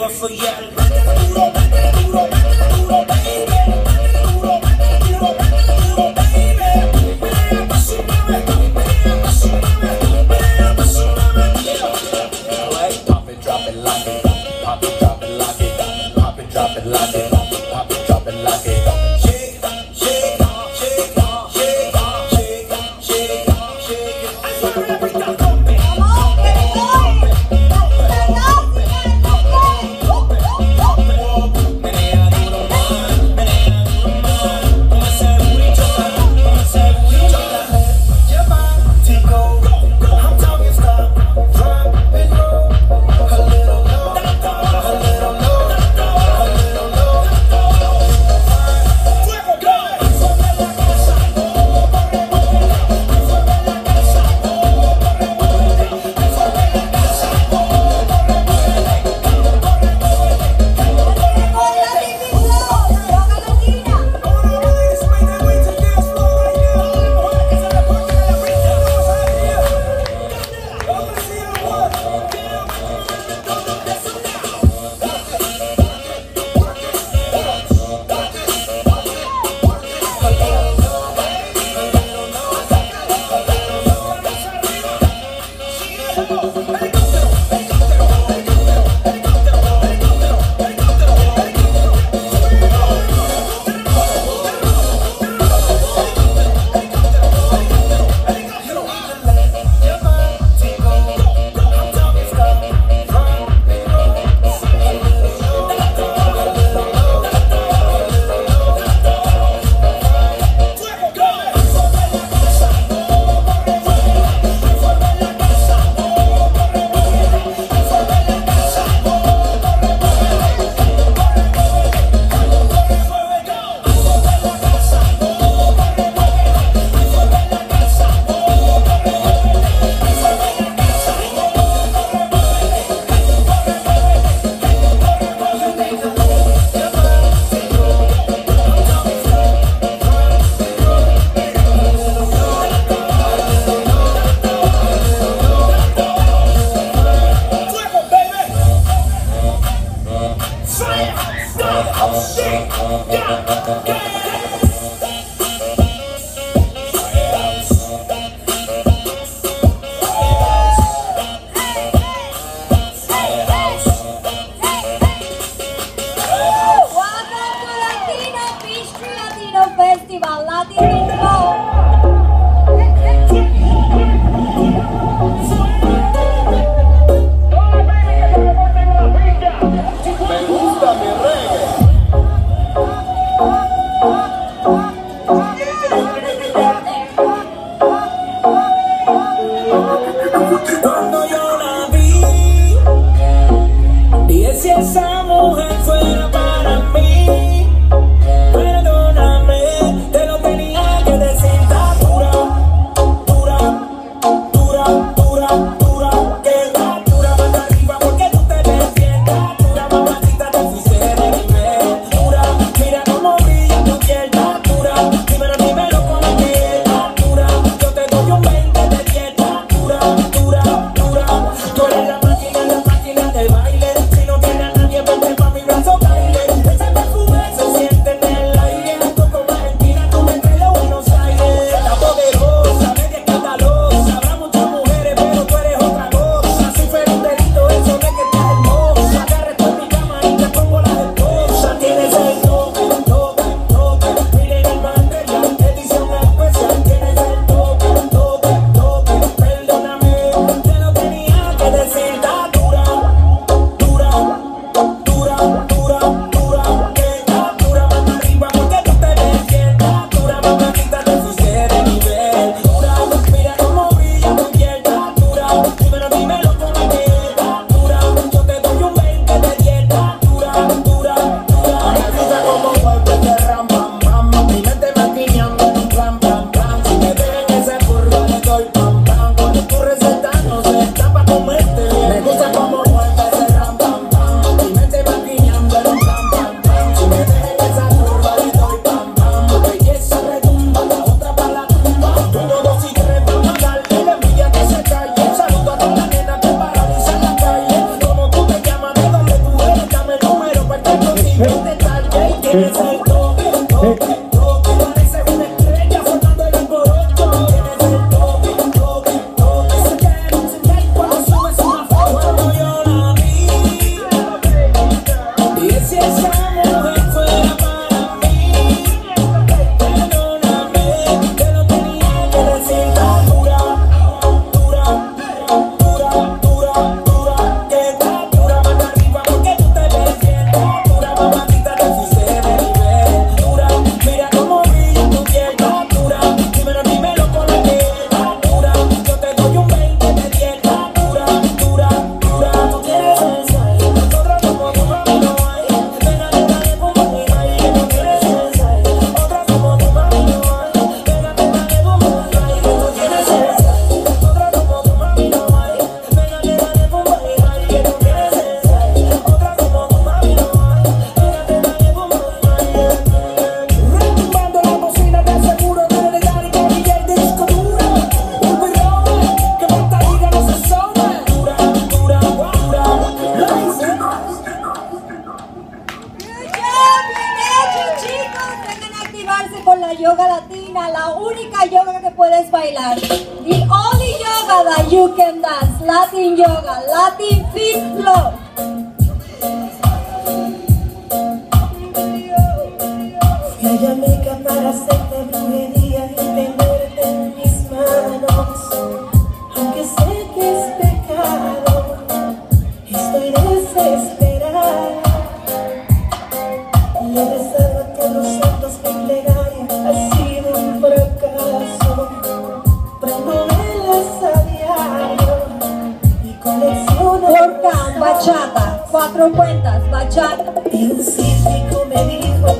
never forget. Pop it, drop it, lock it, pop it. Martín Fitlo. Ella me para cuatro cuentas, bachata. El me dijo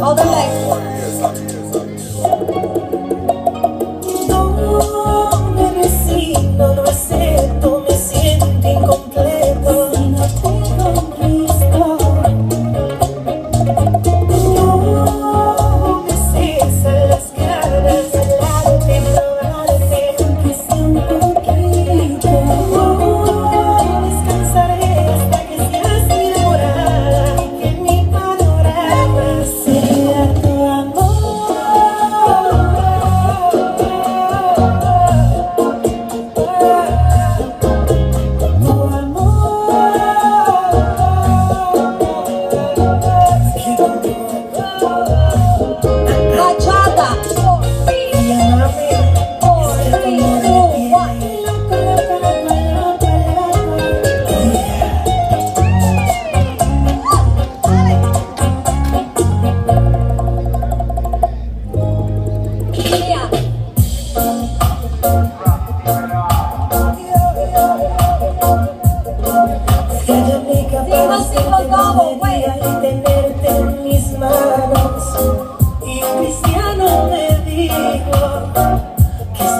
好的嘞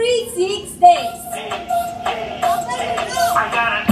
Three, six days. I gotta,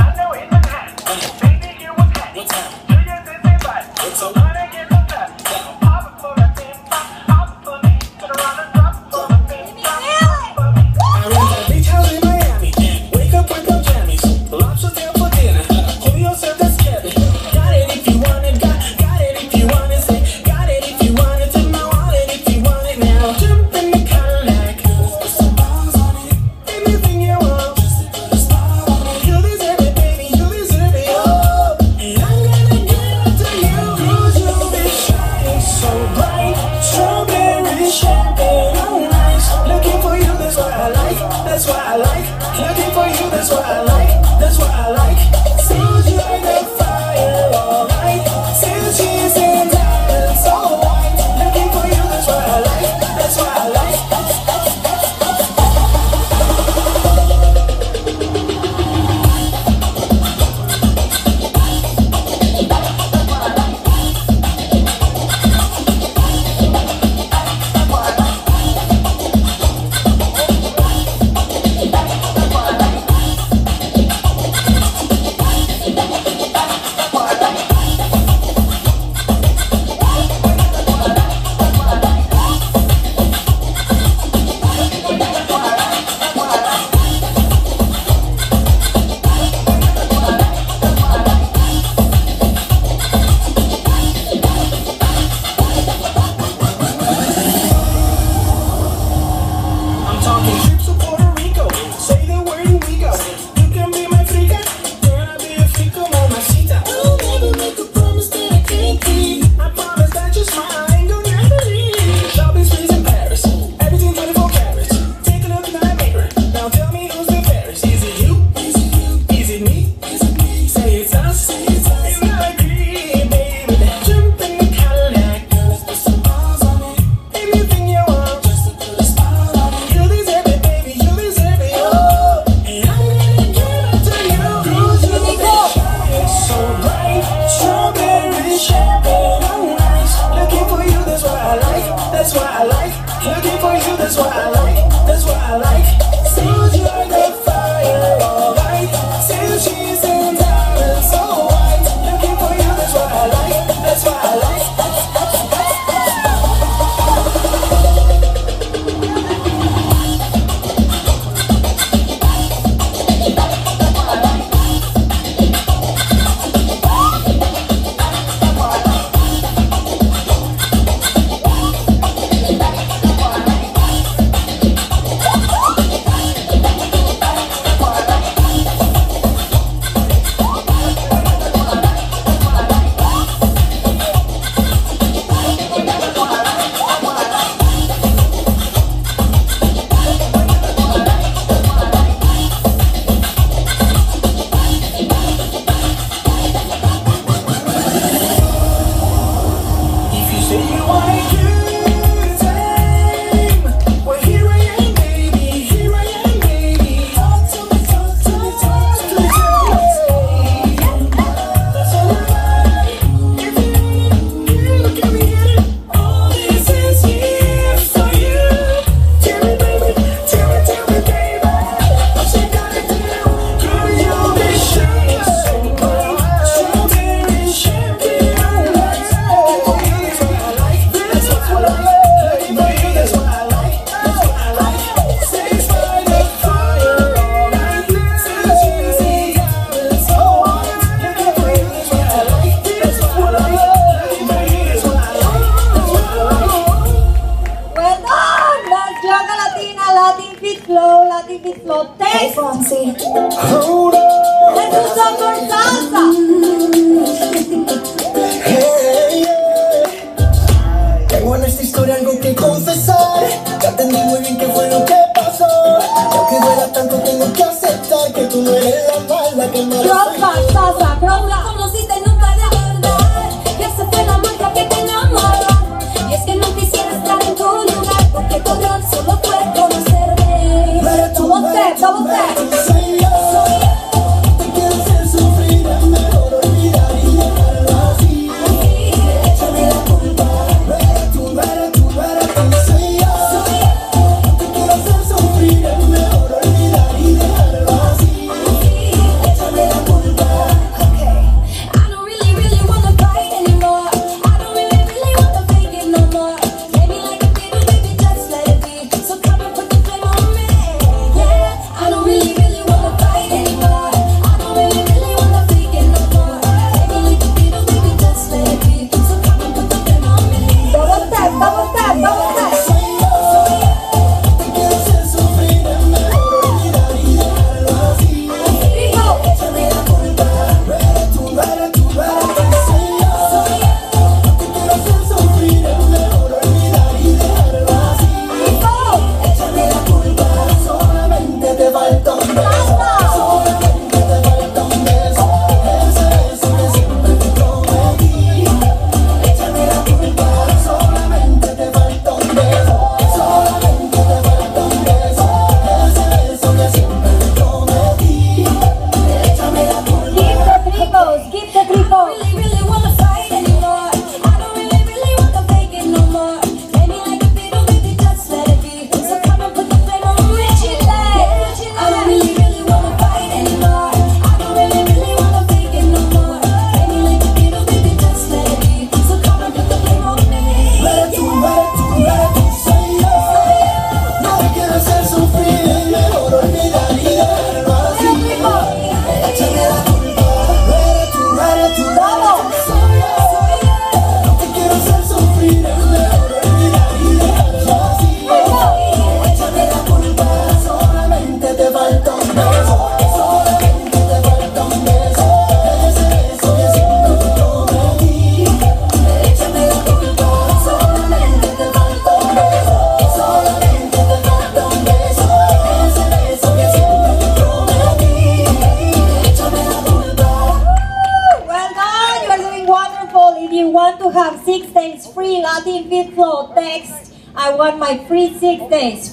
have six days free Latin Fit Flow. Text, I want my free six days,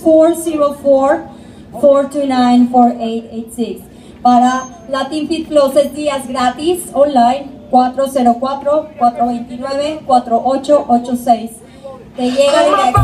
404-429-4886. Para Latin Fit Flow, seis días gratis, online, 404-429-4886. Te llega directo.